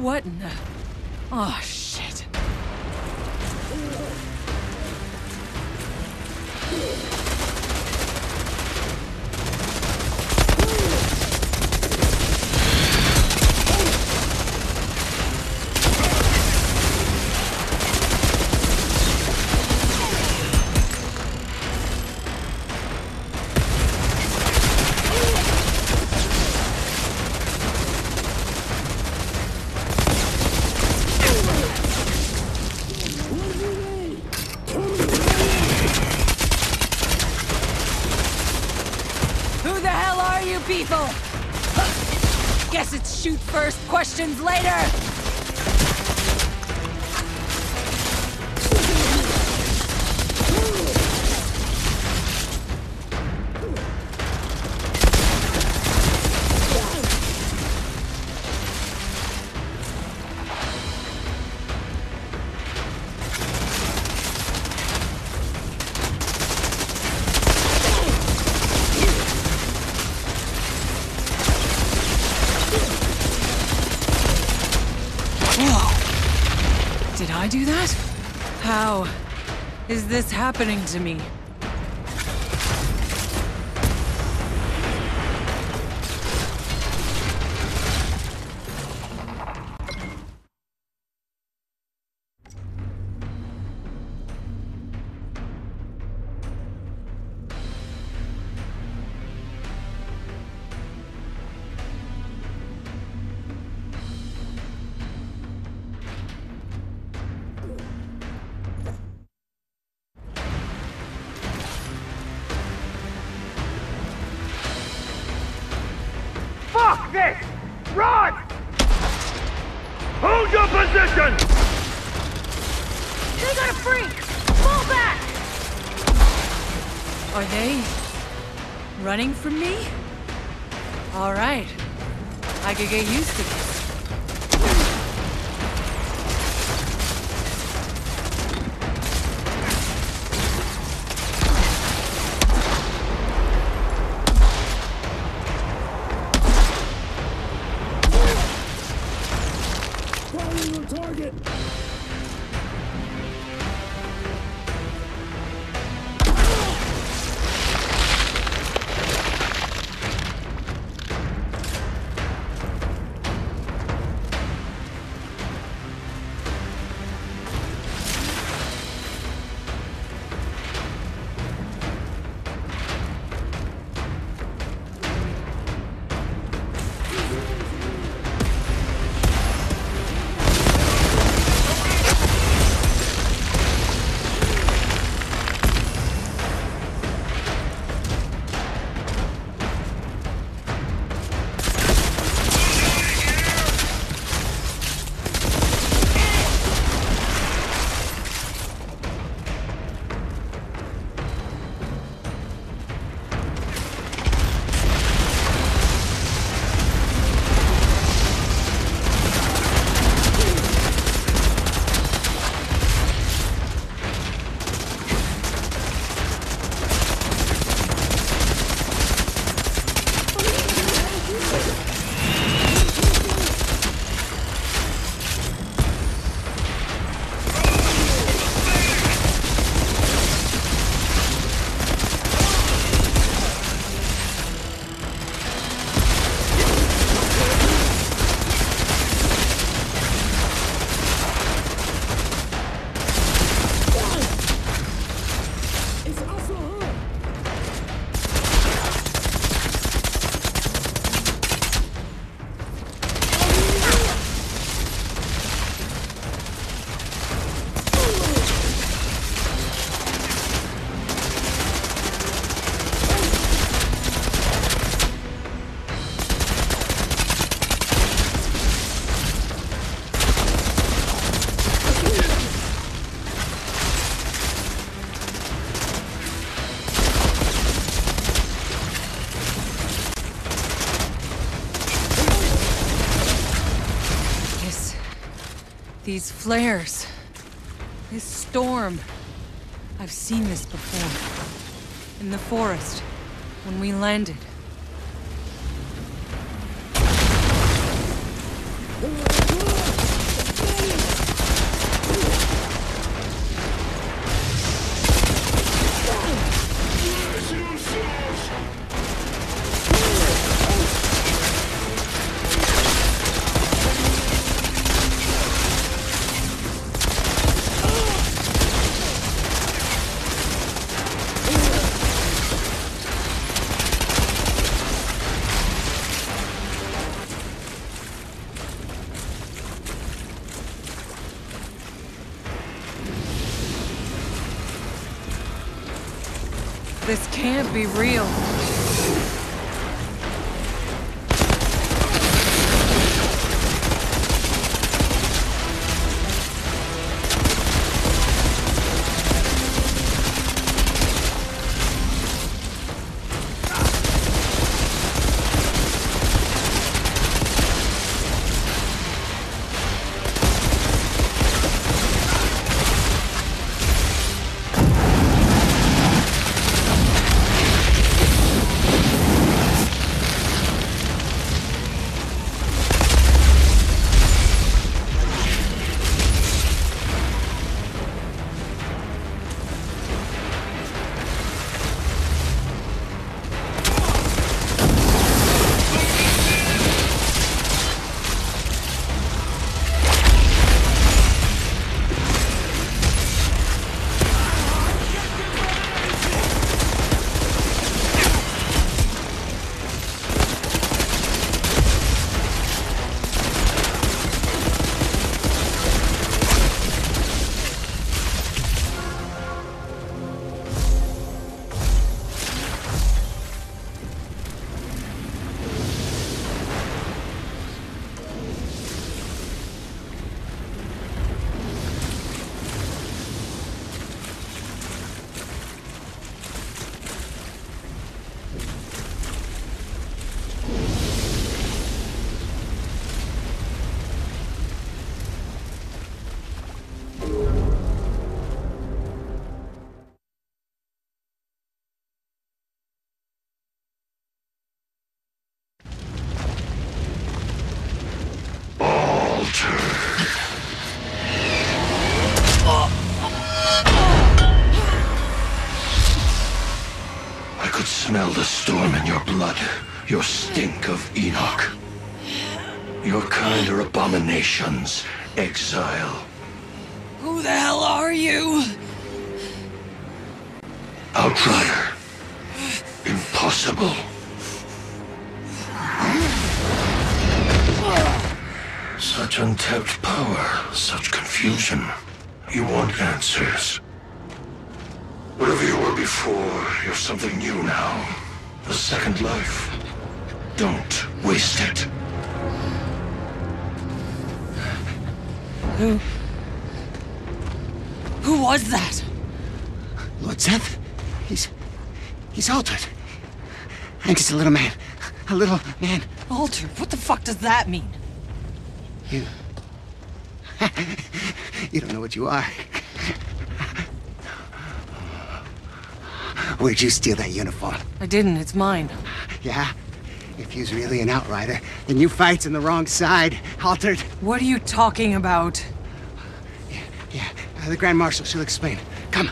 What in the... Oh, shit. Happening to me? Fuck this! Run! Hold your position! They got a freak! Fall back! Are they running from me? All right. I could get used to this. These flares. This storm. I've seen this before. In the forest. When we landed. Be real. Storm in your blood, your stink of Enoch. Your kind are abominations, exile. Who the hell are you? Outrider. Impossible. Such untapped power, such confusion. You want answers. Whatever you were before, you're something new now. A second life. Don't waste it. Who? Who was that? Lord Seth? He's... he's altered. And he's a little man. A little man. Altered? what the fuck does that mean? You... you don't know what you are. Where'd you steal that uniform? I didn't, it's mine. Yeah? If you's really an outrider, then you fights on the wrong side, altered. What are you talking about? Yeah, uh, the Grand Marshal, she'll explain. Come.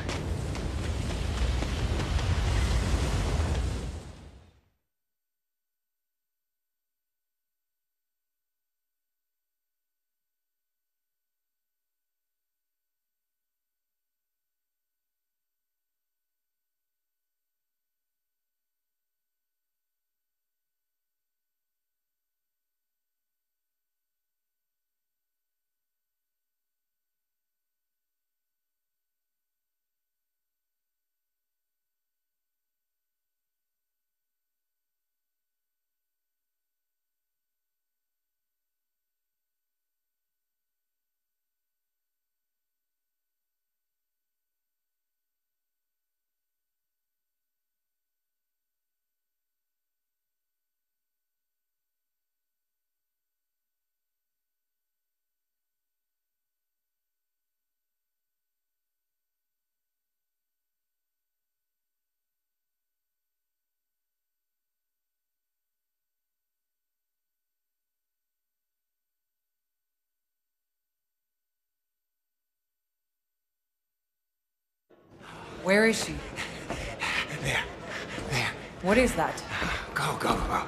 Where is she? There. There. What is that? Go, go, go.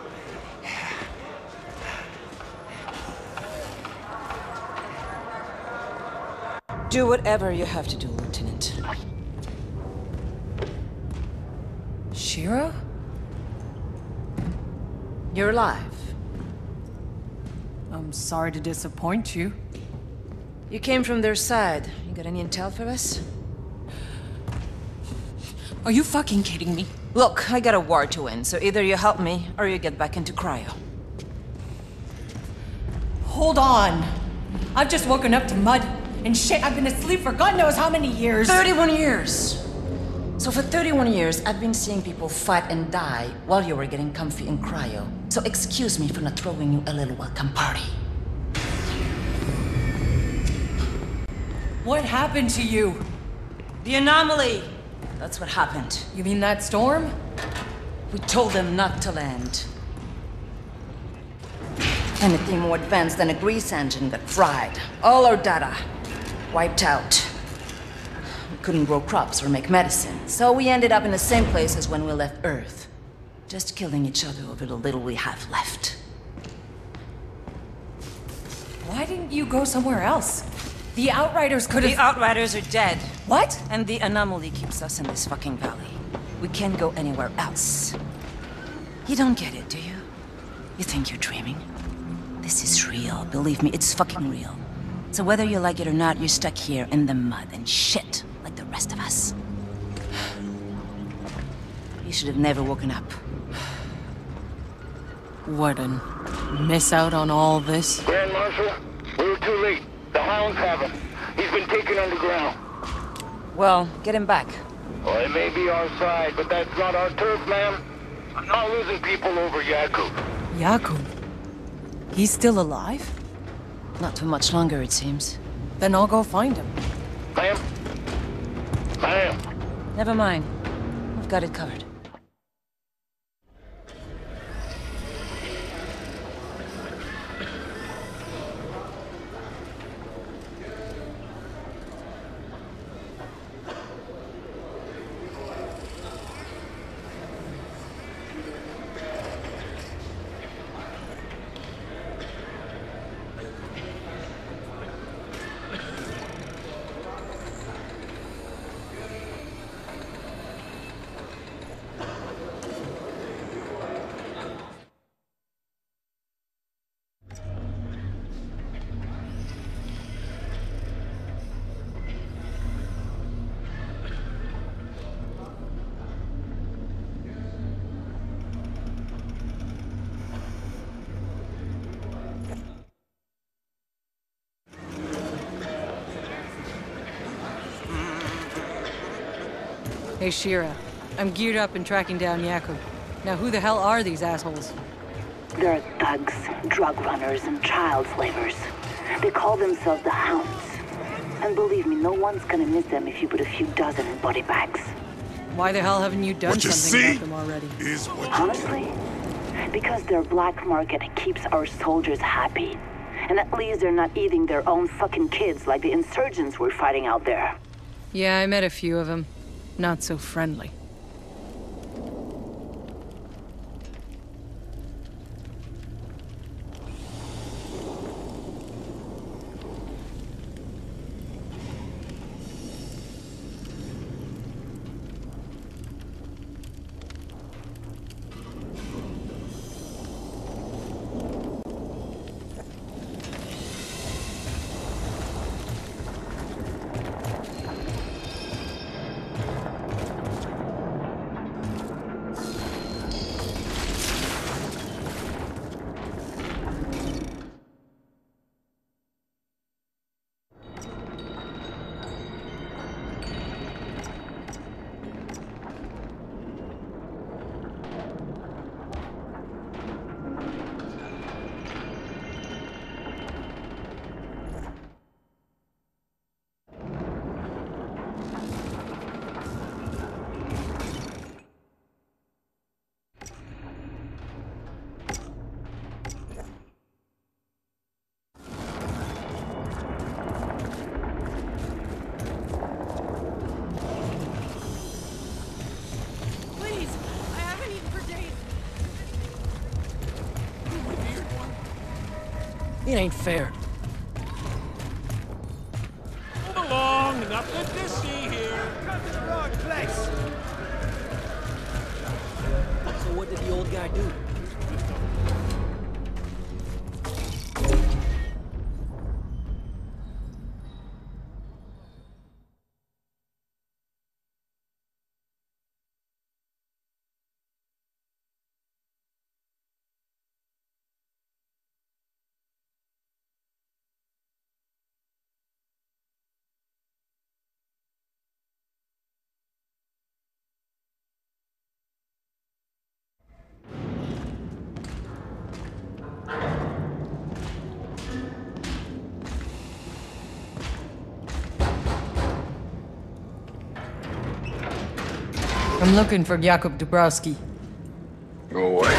Do whatever you have to do, Lieutenant. Shira? You're alive. I'm sorry to disappoint you. You came from their side. You got any intel for us? Are you fucking kidding me? Look, I got a war to win, so either you help me or you get back into cryo. Hold on. I've just woken up to mud and shit. I've been asleep for God knows how many years. 31 years! So for 31 years, I've been seeing people fight and die while you were getting comfy in cryo. So excuse me for not throwing you a little welcome party. What happened to you? The anomaly! That's what happened. You mean that storm? We told them not to land. Anything more advanced than a grease engine got fried. All our data wiped out. We couldn't grow crops or make medicine, so we ended up in the same place as when we left Earth. Just killing each other over the little we have left. Why didn't you go somewhere else? The Outriders could have. The Outriders are dead. what? And the anomaly keeps us in this fucking valley. We can't go anywhere else. You don't get it, do you? You think you're dreaming? This is real. Believe me, it's fucking real. So whether you like it or not, you're stuck here in the mud and shit like the rest of us. You should have never woken up. Warden, miss out on all this? Grand Marshal, we were too late. The hounds have him. He's been taken underground. Well, get him back. Well, it may be our side, but that's not our turf, ma'am. I'm not losing people over Jakub. Jakub. He's still alive? Not for much longer, it seems. Then I'll go find him. Ma'am? Ma'am? Never mind. We've got it covered. Hey, Shira. I'm geared up and tracking down Jakub. Now, who the hell are these assholes? They're thugs, drug runners, and child slavers. They call themselves the Hounds. And believe me, no one's gonna miss them if you put a few dozen in body bags. Why the hell haven't you done What you something see about them already? is what you Honestly, because their black market keeps our soldiers happy. And at least they're not eating their own fucking kids like the insurgents we're fighting out there. Yeah, I met a few of them. Not so friendly. It ain't fair. Move along, nothing to see here. So what did the old guy do? I'm looking for Jakub Dubrowski. Go away.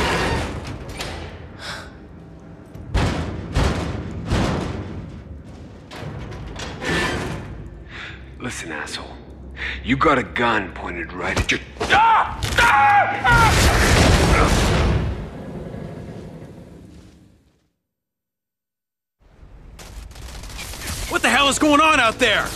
Listen, asshole. You got a gun pointed right at your. Ah! Ah! Ah! What the hell is going on out there?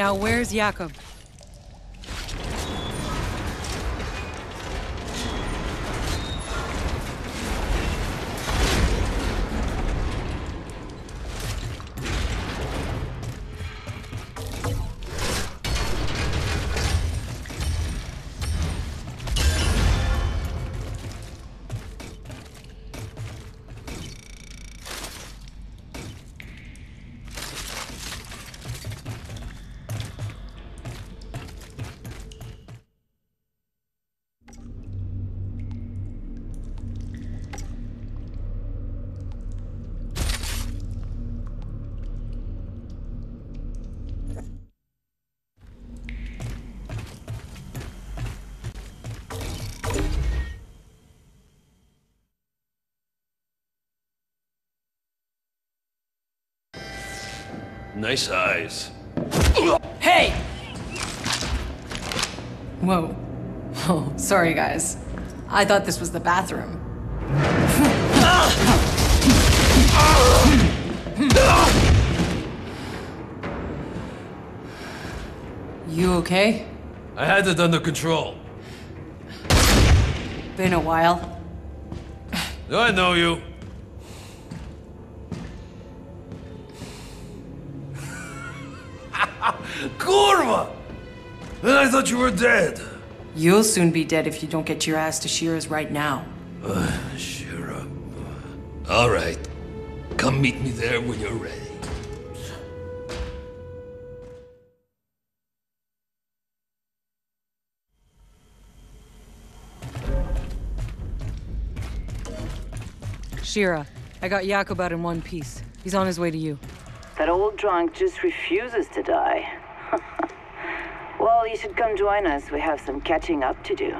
Now where's Jakub? Nice eyes. Hey! Whoa. Oh, sorry, guys. I thought this was the bathroom. You okay? I had it under control. Been a while. I know you. Kurva! Then I thought you were dead. You'll soon be dead if you don't get your ass to Shira's right now. Uh, Shira. All right. Come meet me there when you're ready. Shira, I got Jakub out in one piece. He's on his way to you. That old drunk just refuses to die. Well, you should come join us. We have some catching up to do.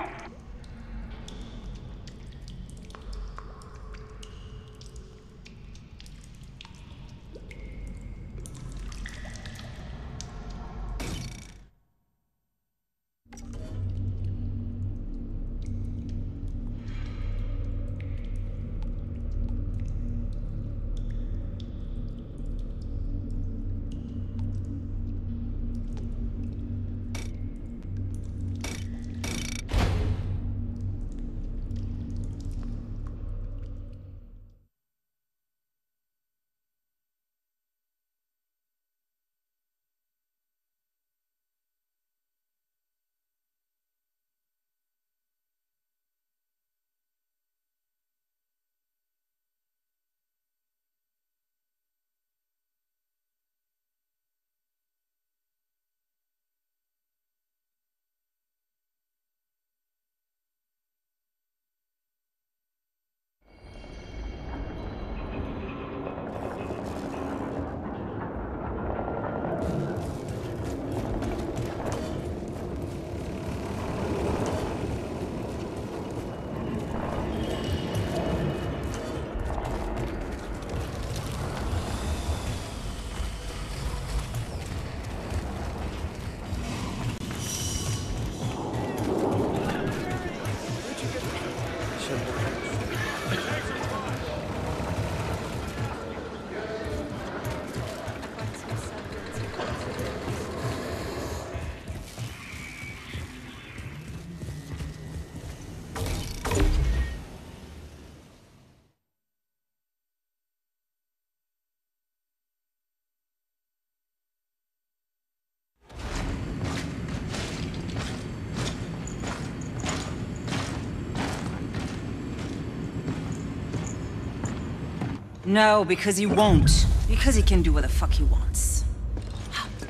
No, because he won't. Because he can do what the fuck he wants.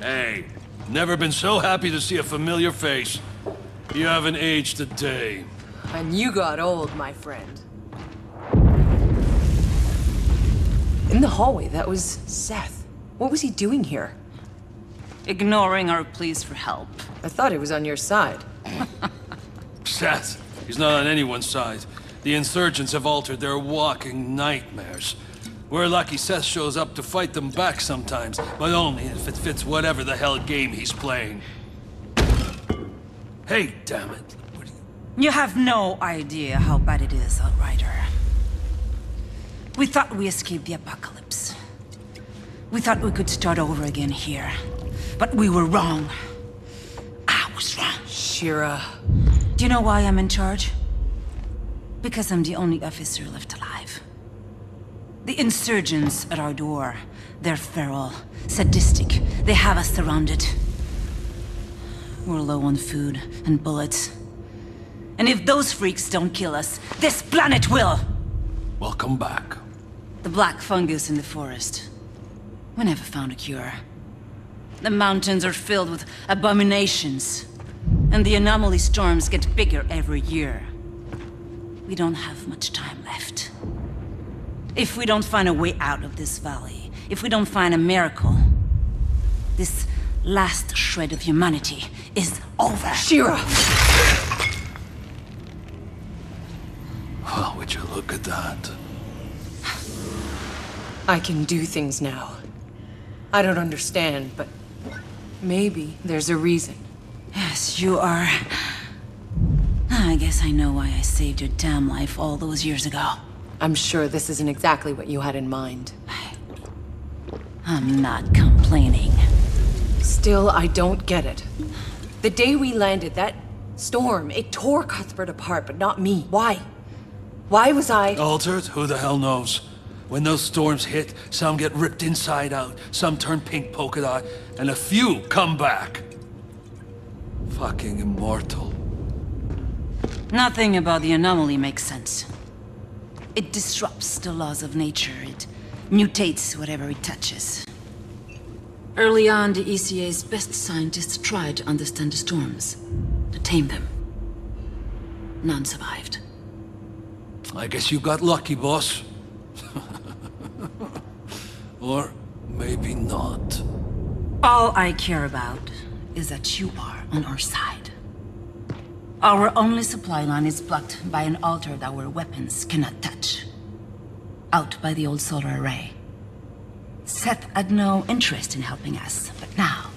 Hey, never been so happy to see a familiar face. You haven't aged a day. And you got old, my friend. In the hallway, that was Seth. What was he doing here? Ignoring our pleas for help. I thought he was on your side. Seth, he's not on anyone's side. The insurgents have altered their walking nightmares. We're lucky Seth shows up to fight them back sometimes, but only if it fits whatever the hell game he's playing. Hey, damn it. You have no idea how bad it is, Outrider. We thought we escaped the apocalypse. We thought we could start over again here. But we were wrong. I was wrong. Shira. Do you know why I'm in charge? Because I'm the only officer left alive. The insurgents at our door, they're feral, sadistic. They have us surrounded. We're low on food and bullets. And if those freaks don't kill us, this planet will! Welcome back. The black fungus in the forest. We never found a cure. The mountains are filled with abominations. And the anomaly storms get bigger every year. We don't have much time left. If we don't find a way out of this valley, if we don't find a miracle, this last shred of humanity is over. Shira! Well, would you look at that? I can do things now. I don't understand, but maybe there's a reason. Yes, you are. Ah, I guess I know why I saved your damn life all those years ago. I'm sure this isn't exactly what you had in mind. I'm not complaining. Still, I don't get it. The day we landed, that storm, it tore Cuthbert apart, but not me. Why? Why was I... Altered? Who the hell knows? When those storms hit, some get ripped inside out, some turn pink polka dot, and a few come back. Fucking immortal. Nothing about the anomaly makes sense. It disrupts the laws of nature. It mutates whatever it touches. Early on, the ECA's best scientists tried to understand the storms, to tame them. None survived. I guess you got lucky, boss. or maybe not. All I care about is that you are on our side. Our only supply line is blocked by an altar that our weapons cannot touch. Out by the old solar array. Seth had no interest in helping us, but now,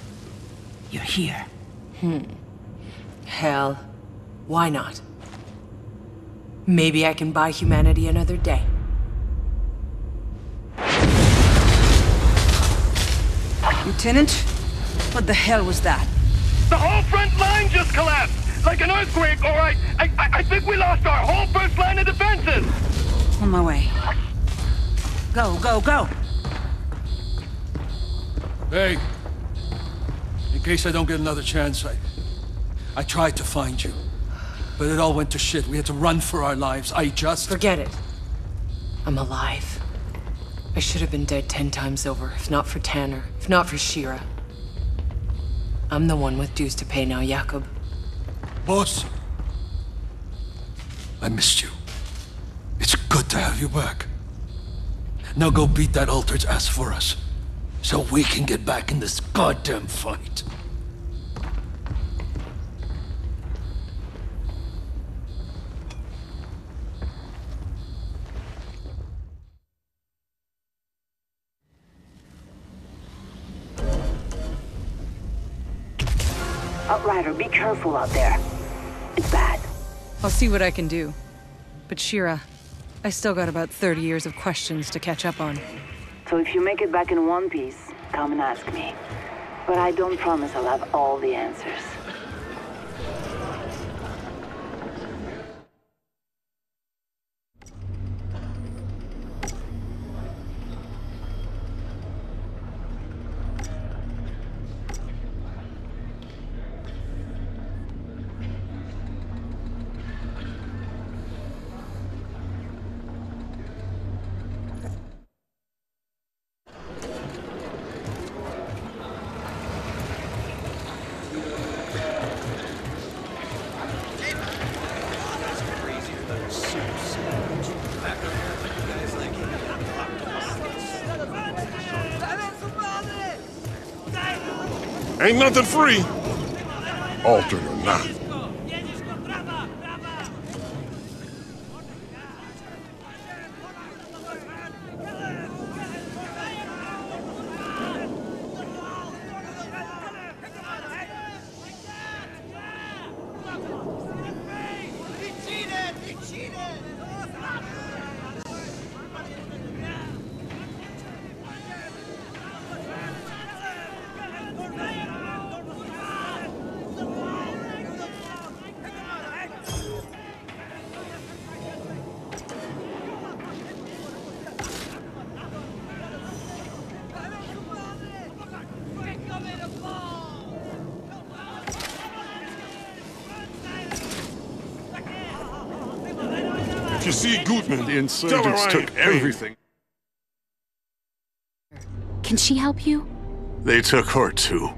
you're here. Hmm. Hell, why not? Maybe I can buy humanity another day. Lieutenant? What the hell was that? The whole front line just collapsed! Like an earthquake, all right? I, I, I think we lost our whole first line of defenses! On my way. Go, go, go! Hey. In case I don't get another chance, I... I tried to find you. But it all went to shit. We had to run for our lives. I just... Forget it. I'm alive. I should have been dead ten times over, if not for Tanner, if not for Shira. I'm the one with dues to pay now, Jakub. Boss. I missed you. It's good to have you back. Now go beat that alter's ass for us. So we can get back in this goddamn fight. Outrider, be careful out there. It's bad. I'll see what I can do. But Shira, I still got about 30 years of questions to catch up on. So if you make it back in one piece, come and ask me. But I don't promise I'll have all the answers. Ain't nothing free. Altered see Gutman, The tell insurgents took everything. Can she help you? They took her too.